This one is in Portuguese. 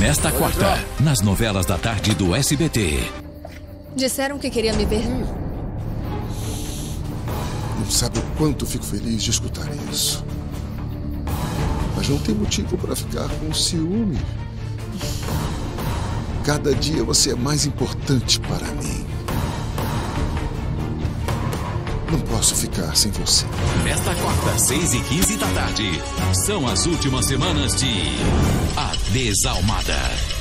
Nesta quarta, nas novelas da tarde do SBT. Disseram que queria me ver. Não sabe o quanto fico feliz de escutar isso. Mas não tem motivo para ficar com ciúme. Cada dia você é mais importante para mim. Não posso ficar sem você. Nesta quarta, 6 e 15 da tarde, são as últimas semanas de A Desalmada.